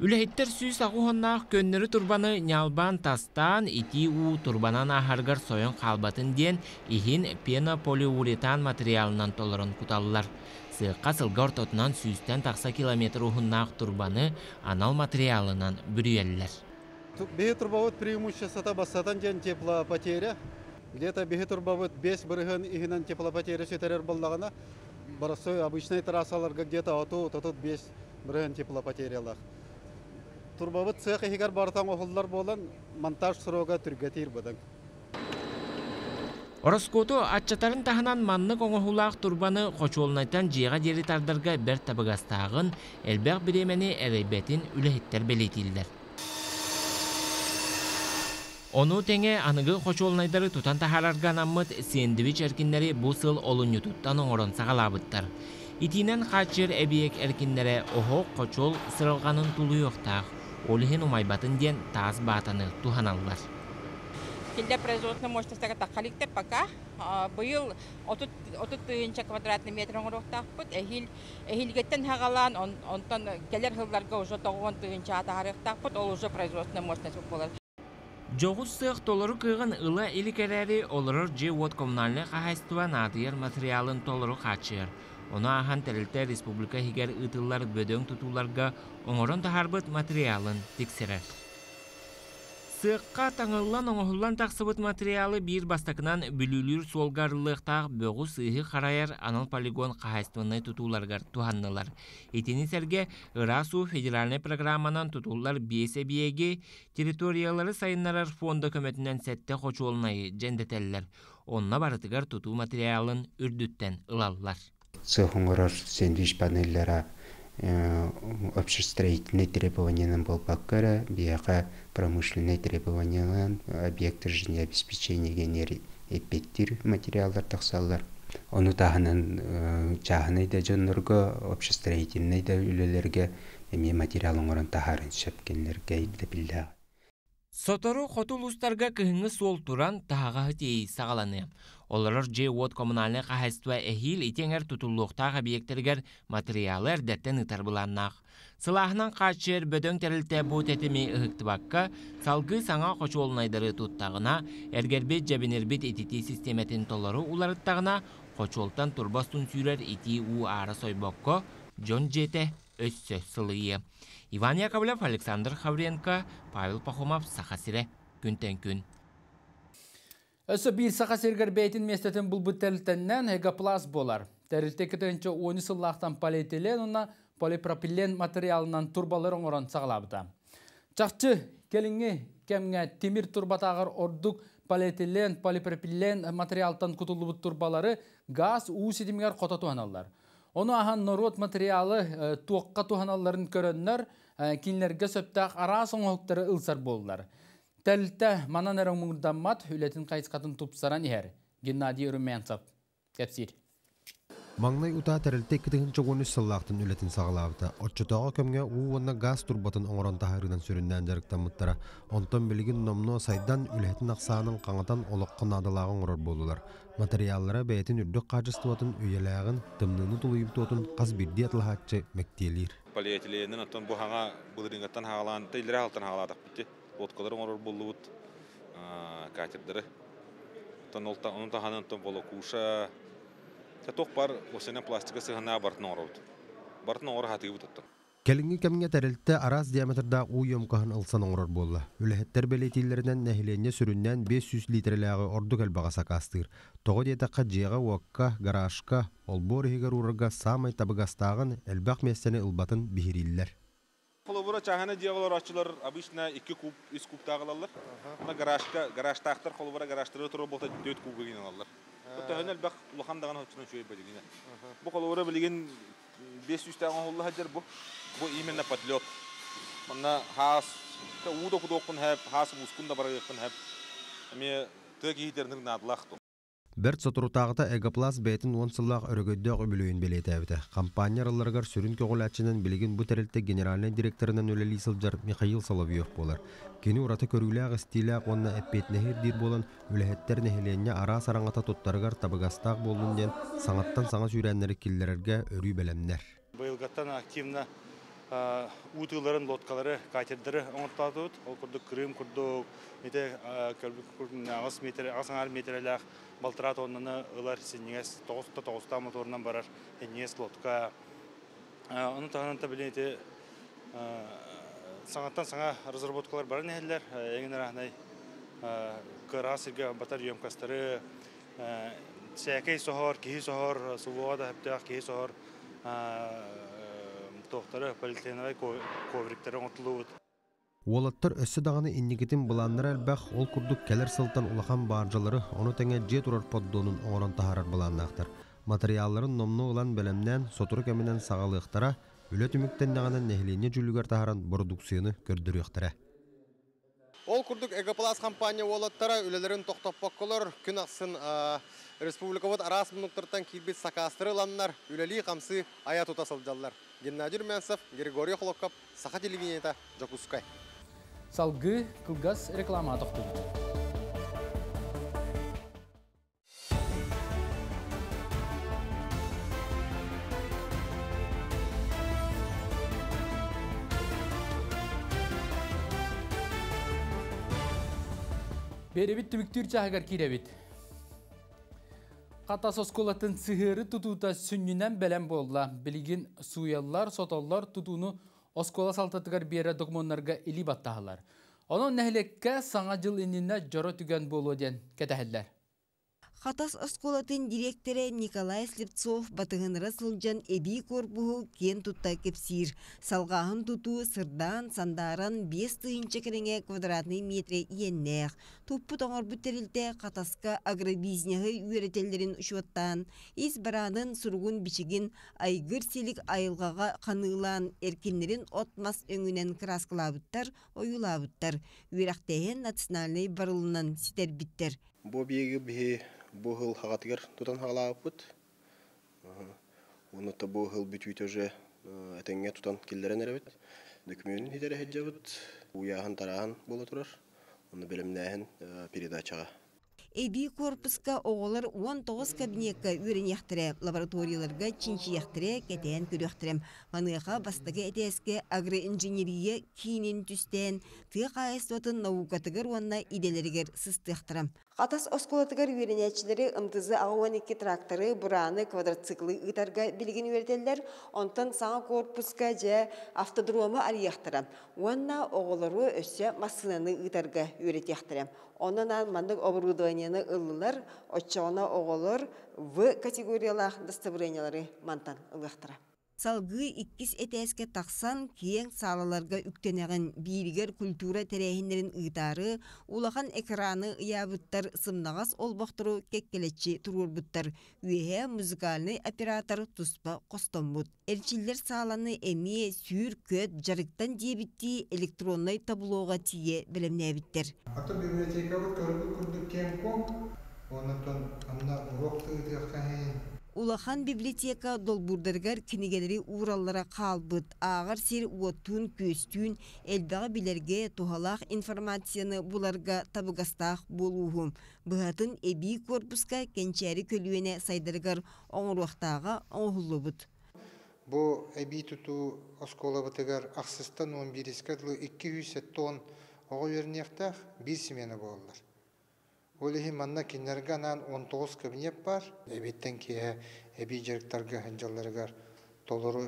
Үлэхиттер сүүс ағуғаннаақ көннөрү турбаны нялбан тастан ити у турбанан ахаргар сойон қалбатын ден ихин пенополиуретан материалынан толырын куталлар. Сыыққа сылга ортотунан сүүстен тақса километр ухуннаақ турбаны анал материалынан бүрүеллер. Беги турбовод преимущество бассатан ден теплопотеря. Где-то турбовод бес бырыгын ихинен теплопотеря сөтерер боллагана. Барасой обычный трассаларга где-то оту тотут бес бырыгын теплопотерялар. Турбовод цех ихигар бартан охуллар болан монтаж срога түргетир бұдың. Ороскоту атчатарын тахынан манны коңохулаах турбаны қочуолнайтан жиға дери тардарга бер табыгастаагын элбек биремени эрейбетин үлэхиттер белетилдер. Ону теңе аныгы қочуолнайдары тутан тахарарга наммыт сендвич эркиннери бу сыл олуньютуттан оңорон сагалабыттар. Итинен қачыр эбиек эркиннере охо қочуол сырылғанын тулуйоқтаах, олихин умайбатын ден таас баатаны туханаллар. Килде производственная мощность так тахаликте пока быйыл 30 тыынча квадратный метр оңорохтахпыт эхил эхилгеттен хагалан онтон келер хылларга уже 9 тыынча атахарыктахпыт ол уже производственная мощность болар. Жоғыз сық толыры кыгын ыла иликерәри олырыр же вот коммунальный хахайства надыер материалын толыры қачыр. Оны ахан тәрілті республика хигер ытылар бөдөң тұтуларға оңорон тахарбыт материалын тексерер. Сыққа таңыллан оңохуллан тақсыбыт материалы бир бастакынан бүлүлүр солгарылықтақ бөғу сыйы қарайар анал полигон қағайстығынай тұтуларғар туханнылар. Етені сәрге ырасу федеральный программанан тұтулар бесе биеге территориялары сайыннарар фонда көметінен сәтті қочуолнайы жәндетеллер. Онна барытыгар тұту материалын үрдүттен ылаллар. Цехоңорор сэндвич панеллера общестроительные требования болбаккара бияка промышленные требования объекты жизнеобеспечения генери эппеттир материалдар тахсаллар. Ону таханан чаханы да жоннорго общестроительный да үлелерге эми материал оңорон тахарын шепкенлерге да билля Сотору хотул устарга кыһыңы сол туран тааға тей сағаланы. Оларыр же вот коммунальный қағайства эхил итеңер тутуллуқтақ объекттергер материалы әрдеттен ытар бұланнақ. Сылахынан қачыр бөдөң тәрілті бұ тәтімі ұхықтыбаққа салғы саңа қочуолнайдары туттағына әргербет жабинербет ететі системетин толары уларыттағына қочуолтан турбастун сүйрер ити у ары сойбокко жон жете өссө сылыйы. Иван Яковлев, Александр Хавренко, Павел Пахомов, Сахасире, күнтен күн. Өсі бір сақа сергер бәйтін местетін бұл бұттәрілтеннен эгоплаз болар. Тәрілте кетенче 10 сыллақтан полиэтилен, уна полипропилен материалынан турбалар оңыран сағалабыда. Чақчы келіңе кәмге темір турбатағыр ордук полиэтилен, полипропилен материалтан кутулубут турбалары газ уу сетимгер қота туаналар. Оны ахан норот материалы туаққа туаналарын көріннер, кинлерге сөптақ ара соңоқтары ылсар болдылар. Тәлті манан әрің мұңырданмат үлетін қайсқатын тұпсаран ер. Геннадий Үрменцев. Кәпсир. Маңнай ута тәрілті кітігін чоғын үс сыллақтын үлетін сағылабыта. Отчытаға көмге уғына газ турбатын оңыран тахарынан сүрінден жарықтан мұттара. Онтан білігін номно сайдан үлетін ақсаның қаңатан олыққын адылағын ұрар болулар. Материаллара бәйтін үрдік қажыстуатын үйеләғін тымныны тұлыйып туатын қаз бірде атылғатчы мәктелер. Полиэтиленин оттон бу хаңа бұлырыңғаттан хағалан, тәйлері алтын хағаладық бітті. Лодкалар оңырар болуыт, катерлері. Оттон оның таханын оттон волокуша, Тәтоқ бар осына пластика сыгына бартын оңырауд. Бартын оңыр хатыгы бұтыттын. Келинги кемге тәрелтті арас диаметрда уйом каһын ылсан оңрор болла. Үлэхеттер белетилеринен нәһиленне сүрүннән 500 литрләгы орду калбага сакастыр. Того диетакка жега уакка, гаражка, олбор хигер урга самай табыгастагын элбак местени ылбатын бихириллер. Холобура чахана диаголор ачылар обычно 2 куб, 3 куб тагылалар. Ана гаражка, гаражтактар холобура гаражтары туры болта 4 куб генен алалар. Тәһәнәл бак улахан даган хөтсүн шуй бәдигенә. Бу колора билген 500 таган холла хаҗар бу. Бу именно подлет. Манна хас та удо кудокун һәп, хас мускунда бара якын һәп. Ме тәги дернең надлахту. Бер сотурутағыта бәйтін он сыллақ өрөгөйдөг өбілөйін белетәбіті. Компанияларығар сүрін көғіләтчінен білген бұ тәрілті генеральный директорынан өлелі сылжар Михаил Соловьев болар. Кені ураты көріләғ стиләқ онна әппет нәхер дир болан үләхеттер нәхеленне ара сараңата туттарығар табығастақ болуын ден саңаттан саңа сүйрәннері киллерерге өрүй бәлемнер. Бұйылғаттан активна уутыларын лодкалары катерлары оңортатыт ол курдук крым курдук ите көлбүк курдун агыс метр агыс аңар метрлях балтырат оннаны ылар синнес тогуста тогуста моторунан барар эннес лодка оны тагынан та билете саңаттан саңа разработкалар бар нехеллер эңин рахнай кырасырга батар емкастары сәкей сохор кихи сохор сувода хептах кихи сохор тохтары полиэтиленовый ковриктері оңтылуыт. Уолаттар өссі дағаны иннигитин бұланнар әлбәқ ол күрдік кәлер сылтан улахан баржалары оны тәңе же турар поддонун оңыран тахарар бұланнақтар. Материалларын номну улан бәлемнен сотуру кәмінен сағалықтара, үлі түміктен дағанын нәхилене жүлігер тахаран продукцияны көрдіріқтірі. Ол күрдік Эгоплас компания уолаттара үлелерін тоқтаппаққылар күн ақсын республикавод арас мұнықтыртан кирбет сакастыры ланнар үлели қамсы ая тутасылдалар. Геннадий Румянцев, Григорий Хлопков, Саха телевидениета, Жокускай. Салгы кылгас реклама тоқту. Беребит түбіктір чағығар киребит. Қатас осколатын сығыры тұтута сүннінен бәлем болла. Білігін суяллар, сотоллар тұтуыны оскола салтатығар бері документарға илі баттағылар. Оның нәхілекке саңа жыл иніне жоры түген болу ден. Хатас осколатын директоры Николай Слепцов батығыныры сылжан эби корбуһу кен тутта кепсир. Салғағын туту сырдан сандарын 5 тыйынчы кіріңе квадратный метре иеннех. Туппу тоңор бүттерілте қатаска агробизнеғы үйретелерін ұшуаттан, ис баранын сургун бичигин айгыр селик айылғаға қанылан эркинлерин отмас өңінен краскалабыттар, оюлабыттар. Үйрақтайын национальный барылынан ситер биттер. Бу биеги бихи бу хыл хагатыгар тутан хагалааппыт. Уну та бу хыл бүтүйт уже этеңге тутан киллерен эребит. Документин хидере хеджабыт. Уяхан тарахан бола турар. Уну белемнәһен передачага. Эби корпуска оғылар 19 кабинетка чинчи яқтыры, кәтәйін көрі яқтырым. Маныға бастығы әтәске агроинженерия кейінен түстен, тыға қайыстуатын наукатығыр онна иделергер сысты яқтырым. Қатас осколатығар үйренетчілері ымтызы ағуан екі тракторы, бұраны, квадроциклы ұйтарға білген үйретелер, онтан саңа корпуска жа автодромы арияқтырым. Онна оғылары өсі масынаны ұйтарға үйрет яқтырым. Онынан мандык оборудованияны ыллылар, оччоғына оғылыр В категориялах достоверениялары мантан ылықтыра. Салгы иккис этәске тақсан киен салаларга үктенеген биригер культура терехинлерин ыйтары, улахан экраны ыябыттар сымнагас олбохтору кеккелечи турурбуттар. Үйе музыкальный оператор туспа костомбут. Элчиллер саланы эми сүйір көт жарыктан дебитти электронный таблоға тие кем онотон анна урок Улахан библиотека долбурдаргар кинигелери ураллара қалбыт, ағар сер уоттун көстүүн элбаға билерге тухалақ информацияны буларга табыгастақ болуғым. Бұғатын эби корпуска кенчәрі көлуене сайдаргар оңыруақтаға оңғылыбыт. Бу эби туту осколабытыгар ақсыстан 11 кадлы 200 тонн оғы вернеқтақ бір семені болылар. Олихи манна кинерганан 19 кабинет бар. Эбиттен кие эби жерктарга ханжаларыгар толору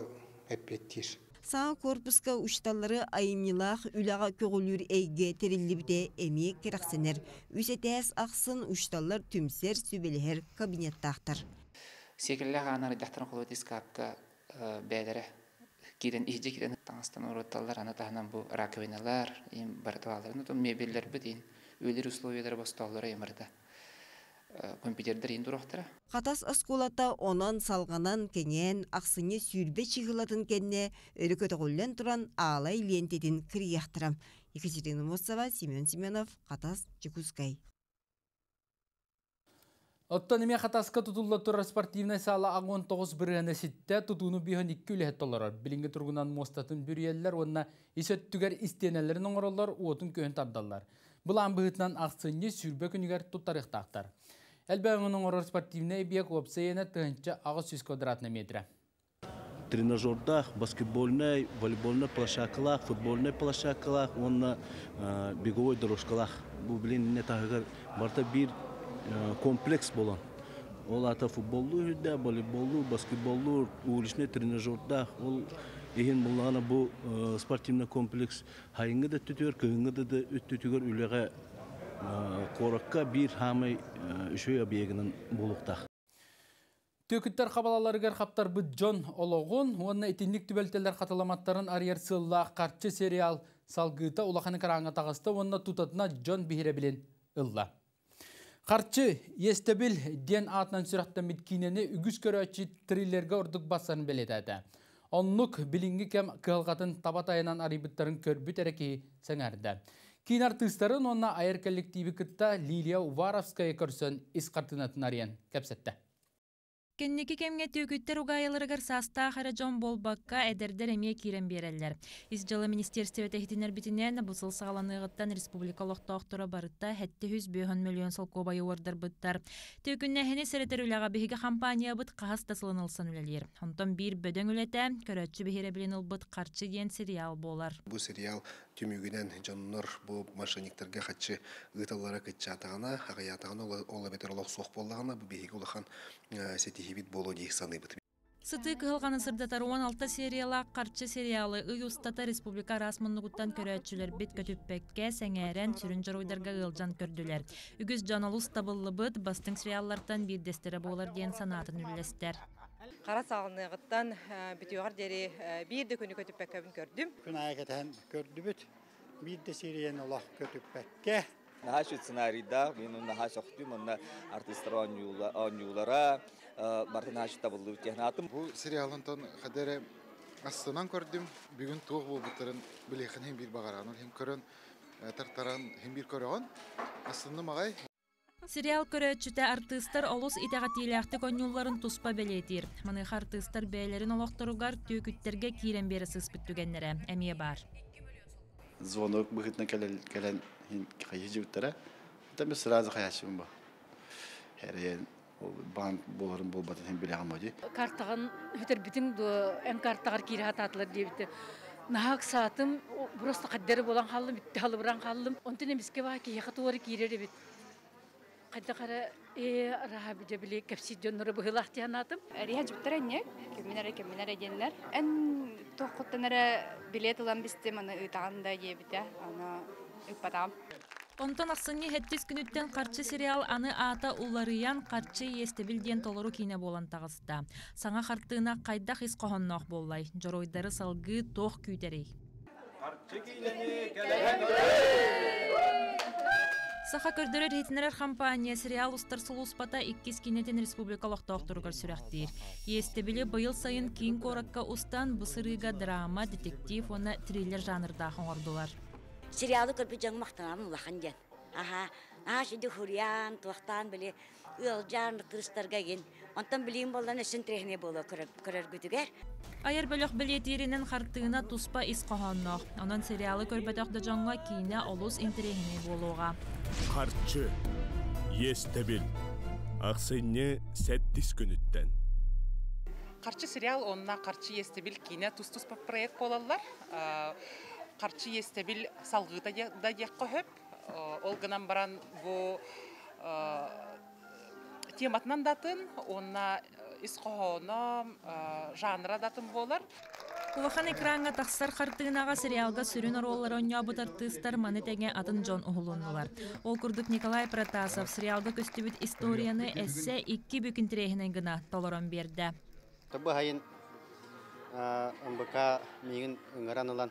эппеттир. Саң корпуска ушталлары айымнилах үлаға көгілір әйге терілібіде әме керақсенер. Үсетәс ақсын ушталлар түмсер сүбелер кабинеттақтар. Секерлі ғанары дақтарын қолы дискапка бәдірі кирен иже кирен таңыстан уратталар аны тахынан бу раковиналар им бартуалар ну мебеллер бит өлер условиялар бастаулары эмерде компьютердер инде урактара Хатас осколата онан салганан кенен аксыне сүрбе чыгылатын кенне өрөкөтөгүллен туран аалай лентедин кирияктырам. Екатерина Мосова, Семен Семенов, Хатас, Чекускай. Оттан эме хатаска тутулла тура спортивный сала агон тогыз бирәне ситте тутуну биһен икки үле толлар. Билинге тургунан мостатын бүрүелләр онна исөттүгәр истенеләрен оңороллар уотун көһөн табдаллар. Булан быһытнан аксынны сүрбе күнүгәр туттарыктактар. Әлбәгенең орор спортивный объект опсаяна тынча агыс 100 квадратный метр. тренажердах, баскетбольный, волейбольный площадкалах, футбольный площадкалах, онна беговой дорожкалах. Бу билин не тагыр барта бир комплекс болон. Ол ата футболлу хүддә, волейболлу, баскетболлу, уличный тренажердах, ол Иһин буллана бу спортивный комплекс хайыңы да түтөр, кыыңы да үттүтүгөр үлеге коракка бир хамай үшөй объегинин булуктах. Төкіттер қабалаларығар қаптар бұд Джон Ологун, онына итинлік түбелтелер қаталаматтарын арьер сылла сериал салгыта улаханы қараңа тағысты, онына тұтатына Джон бихире білен ылла. Қарчы естебіл ден атынан сүрақтан миткинені үгіз көрәчі триллерге ұрдық басарын беледеді. Онлық білінгі кәм кығылғатын табатайынан арибыттарын көрбіт әреки сәңәрді. Кейін артыстарын онына айыр коллективі кітта Лилия Уваровская көрсін исқартынатын ариян кәпсетті. Кенники кемге төгүттер угайылырыгар саста хара жон болбакка эдердер эме кирен береллер. Ис жылы министерство техтинер битинен бусыл сагаланыгыттан республика лохтоохтора барытта хетте хүз бөһөн миллион солкобай уордар быттар. Төгүнне хене серетер үлага биһиге компания быт кахас тасылынылсын үлелер. Онтон бир бөдөң үлете көрөтчү биһире билен ылбыт карчы диен сериал болар. Бу сериал түмүгүнен жоннор бу машиниктерге хатчы ыталлара кытчатагана, агаятагана ола бетерлок сох боллагана бу биһиге улахан сетихибит боло дей саныбыт. Сыты кыһылганы сырдатар 16 сериала карчы сериалы ый устата республика расмыннугуттан көрөтчүлөр бит көтүппекке сеңээрен сүрүн жоруйдарга ылжан көрдүлөр. Үгүз жаналус табыллыбыт бастың сериаллартан бир дестере болар диен санаатын үллестер. Кара сагыныгыттан бүтүгөр дери бир де күнү көтүппекке көрдүм. Күн айгатан көрдүбүт. Бир де серияны олох көтүппекке. Нахаш сценарийда мен уна хаш октум уна артисттар онюлара бартын хаш табылды технатым. Бу сериалын тон хадере астынан көрдүм. Бүгүн туг бу бутырын билехин хем бир багаранын хем көрөн тартаран хем бир көрөгөн. Астында магай Сериал көрөтчүтэ артыстар олус итагатилиахты конюлларын туспа белетир. Маныха артыстар бээлерин олохторугар түйкүттерге кирен бері сыспыттүгеннере эмие бар. Звонок келен келен кайы жибиттара. Это мы сразу хаяшым ба. Херен банк боларын болбатын хем биле амоди. Картаган хүтер бүтүн эн картагар кире хататлар дебит. Нахак саатым просто каддер болан халым битти халыбыран халым. Онтен эмиске ба ки якатуары кире дебит. Кайда кара э раха биде биле кепси жоннору быгылах тиянатым. Риха жиптер энне, кеминере кеминере денлер. Эн тохоттанара билет улан бисте маны ытаганда дебите. Ана ыппатам. Онтон ақсыны хеттис күнүттен қарчы сериал аны ата уларыян қарчы естебилден толору кине болан тағыста. Саңа қартыына қайдақ ис қоғонноқ боллай. Жоройдары салғы тоқ күйдерей. Саха көрдөрөр хитинерер компания сериал устар сулуспата иккис кинетен республикалык доктургар сүрәктир. Естебили быйыл сайын кийин коракка устан бысырыга драма, детектив, оны триллер жанрда хоңордулар. Сериалы көрбү жаң мактанам улахан ден. Аха, аха шиди хурьян, туактан били ылжан тырыстарга ген. Онтан билим болдан эсен трехне боло көрөр күтүгер. Айыр бөлөк билетиринен хартыына туспа ис кохоннох. Онон сериалы көрбөтөк да жоңга кийине олус интерехне болууга. Карчы, естебил, аксыйне сәттис күнүттен. Карчы сериал онна карчы естебил кине тус-тус проект болалар. Карчы естебил салгыта да дек көһөп. Ол гынан баран бу тематынан датын, онна исқоһоно жанра датын болар. Улахан экранга тахсар хартыынага сериалга сүрүн ороллар оннябыт артыстар маны теге атын Джон Ухулуннулар. Ол курдук Николай Протасов сериалга көстүбүт историяны эссе икки бүкүн тирехинен гына толорон берди. Табы хайын МБК мигин ыңгаранылан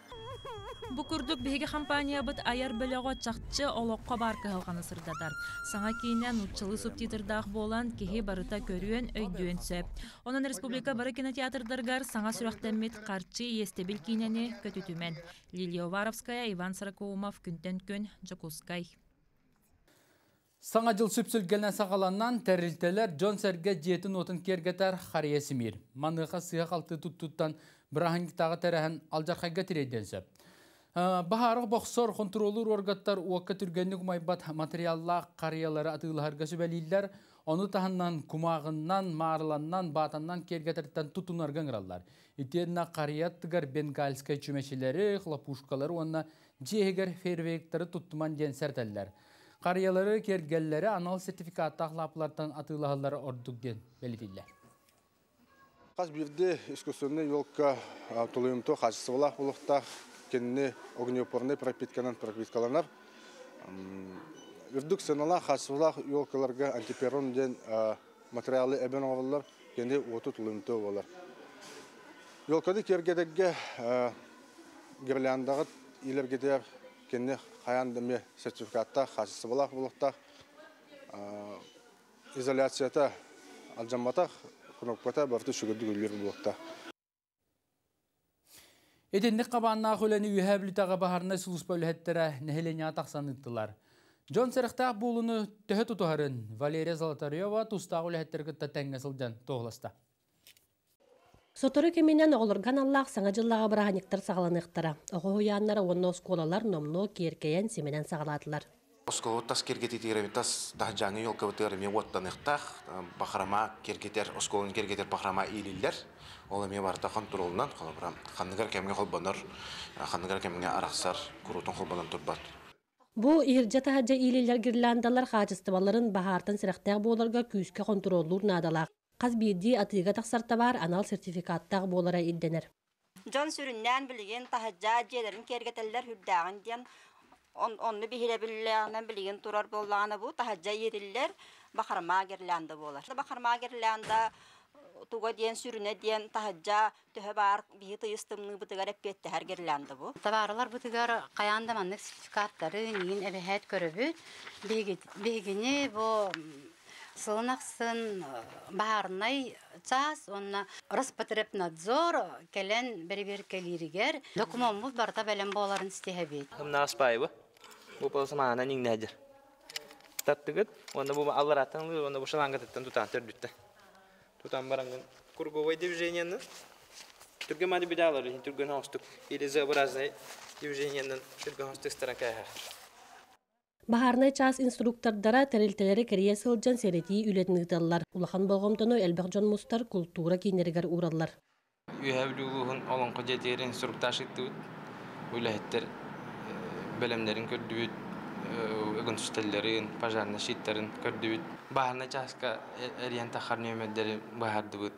Бу биһиги компания быт аяр бөлөгө чакчы олоққа бар кыһылганы сырдатар. Саңа кейинен учылы субтитрдаах болан киһи барыта көрүөн өйдүөн сөп. Онун республика бары кинотеатрдаргар саңа сүрөктеммит карчы естебил кинени көтүтүмен. Лилия Варовская, Иван Саракоумов, күнтен күн, Жокускай. Саңа жыл сүпсүлгенен сағаланнан тәрілтелер Джон Серге жетін отын кергетер Хария Симир. Маныға сыға қалты тұттыттан бұрахынктағы тәрәхін алжарқайға тирейден сөп. Бахарық боқсор контролур оргаттар уаққа түргеннік майбат материалла қариялары атылығарға сөбәлейлер, оны таханнан кумағыннан, маарыланнан, батаннан кергетірттен тұтынарған ғыралар. Итерна қарияттығар бенгальскай чүмешілері, хлопушкалары, онына жегер фейервейктері тұттыман ден сәртәлілер. Қариялары кергеллері анал сертификатта хлапылардан атылығалары ордық ден. Қаз бирде искусственный елка тулуымты қажысы болақ болықта кенне огнеупорный пропитканан пропиткаланар. Үрдік сынала қажысы болақ елкаларға антиперон ден материалы әбен оғылар кенне оты тулуымты болар. Елкады кергедеге гирляндағы илергедер кенне қаяндыме сертификатта қажысы болақ болықта изоляцията алжаматақ кнопката барты шүгірді гүллер болықта. Эденник қабанна хөлені үйәбілітаға бағарына сұлыс бөліхеттері нәхелене атақсаныттылар. Джон Серехтақ болуны төхі тұтуғарын Валерия Золотарева тұстағы үліхеттергі тәңгесілден тоғыласта. Сотору кеменен олырган аллах саңа жыллаға бұрағаниктар сағаланыктара. Оғы хуяннары онно сколалар номно керкейен семенен сағаладылар. Осколуттас кергетитиремитас тахжаңы йол кыбытырыме уоттаныктах бахрама кергетер осколун кергетер бахрама илиллер ол эме барта холобрам ханныгар кемге холбонор ханныгар кемге араксар курутун турбат Бу иржа тахажа илиллер гирландалар сирахтаг боларга күүскө контроллур надалак. Каз бирди атыга таксарта бар анал сертификаттаг болара идденер. Сүрүннән билген кергетеллер он онны бихире билләнен билген турар болланы бу тахажа ериллер бахарма герлянда болар. Бахарма герлянда туга диен сүрүнө диен тахажа төһө бар бихи тыйыстымны бытыгар эппетте һәр герлянда бу. Табарлар бытыгар каянда маннык сертификаттары нин эбехет көрөбүт. Бегини бу сылынақсын баарнай час онна Роспотребнадзор келен бер-бер келиригер документбуз барта белем боларын истехебит. Хымна аспайбы. Бу болса мана ниң нәдер. Таттыгыт, онда бу аллараттан, онда бу шалангаттан тутан төрдүттө. Тутан барангын круговой движениені түрген мады бидалар, түрген хостук или заобразный движениені түрген хостук час инструктордара тәрелтелері кәрие сылжан серети үлетінігдалар. Улахан болғымтыны әлбәқ жон мустар культура кейнергер ураллар. Инструктаж иттуд. Үләхеттер бәлемдерін көрдүбіт, өгін түстелерін, пажарны шиттарын көрдүбіт. Бахарнай часка әриян тақар нөмердері бахардыбыт.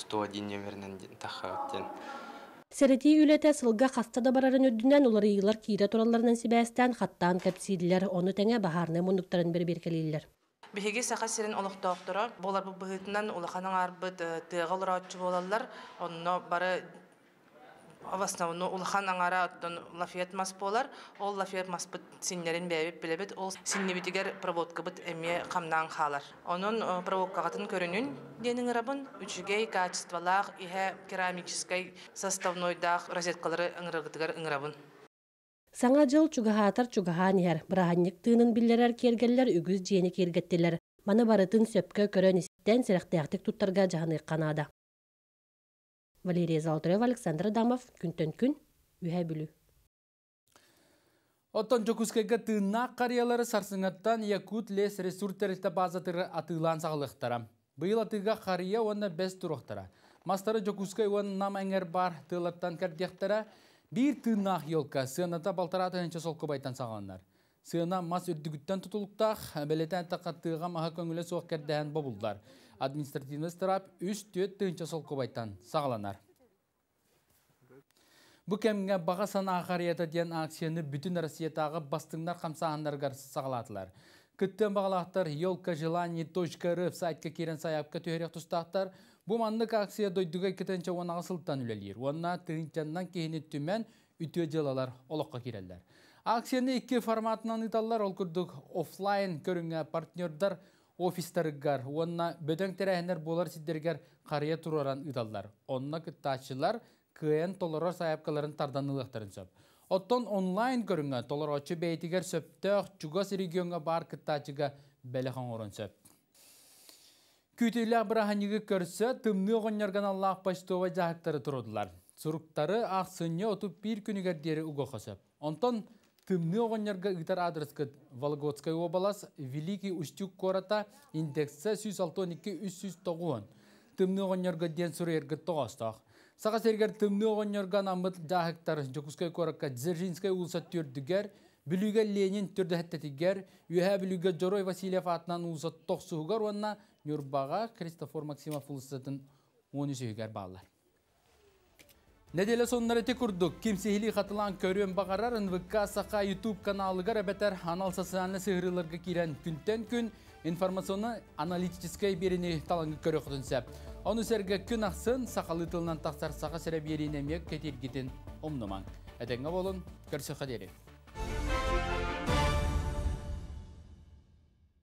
101 нөмерінен тақар Сәрети үләтә сылга хаста да барарын өддінен олар иылар кире тураларынан сибәстән хаттан кәпсийлер, оны тәңе бахарны мұндықтарын бір беркелейлер. Биһиги саха сирин олохтоохтора болар бу быһытынан улаханың арбыт тыга олорочу болалар онно бары в основном улахан аңара оттон лафиет мас болар. Ол лафиет маспыт синнерин бэбит билебит ол синнебитигер проводкабыт эме камнаан халар онун проводкагатын көрүнүн денин ырабын үчүгей качестволаах иһэ керамической составнойдаах розеткалары ыңырыгытыгар ыңырабын Саңа жыл чугаһаатар чугаһаан иһэр, тыынын биллерер кергеллер үгүз жиэни кергеттилер. Маны барытын сөпкө көрөн истен серехтээхтик туттарга жаһаны. Валерия Золотарева, Александр Адамов, күнтөн күн, үһэ бүлү. Оттон жокускайга тыынна кариялары сарсыңаттан Якут лес ресуртеристе базатыры атыылан сағылықтара. Быйыл атыга кария онна бес туруқтара. Мастары жокускай он нам әңер бар тыылаттан кәрдектара бир тыыннақ елка сыаната балтара тыынча солқы байтан сағандар. Сыана мас үрдігіттен тұтылықтақ, бәлетен тақаттыға маға көңілі соқ бобылдар. Административный төт тыынча солқы байтан сағаланар. Бұ кәмге баға сана ағарията ден акцияны бүтін Россиятағы бастыңдар қамсағандарғар сағалатылар. Күттен бағалақтар елка желание .рф сайтқа керен саяпқа түйерек тұстақтар, бұ мандық акция дойдуға кетенче онаға сылттан үлелер. Онна тыынчаннан кейіні түмен үтіе жылалар олыққа керелдер. Акцияны екі форматынан италлар ол күрдік офлайн көріңе партнердар офистарыгар, онна бөдөң тәрәхінер болар сиддергер қария тұраран италлар. Онна күттачылар кыен толорор саяпкаларын тардан ылықтарын сөп. Оттон онлайн көріңе толор очы бейтігер сөптөк чугас регионға бар кыттачыға бәлі орын сөп. Күтейлі бұраханыгы көрсі, тымны оғынярған Аллах почтова жағықтары тұрудылар. Сұруқтары ақсыне отып бір күнігердері ұғы қосып. Онтон тымны оғынярға ұйтар адрескіт Вологодскай обалас Великий Устюк кората индексі 162-309. Тымны оғынярға ден сұры ергіт тоғастақ. Саға сергер тымны оғынярған амыт жағықтар Жокускай коракка Дзержинскай улса түрдігер, Бүліге Ленин түрді әттетігер, үйә бүліге Жорой Васильев атынан улса тоқсуғар, онна Нюрбаға Кристофор Максимов улсатын 13 үйгер бағалар. Неделе соннары те күрдік. Кемсехили қатылан көрен бағарар НВК Сақа YouTube каналыға рәбәтер анал социальны сығырыларға кирен күнтен күн информационны аналитическай беріне талаңы көрі құтынсәп. Оны сәргі күн ақсын сақалы тылынан тақсар сақа сәрі беріне мек кетергетін омныман. Әтеңі болын, көрсі қадері.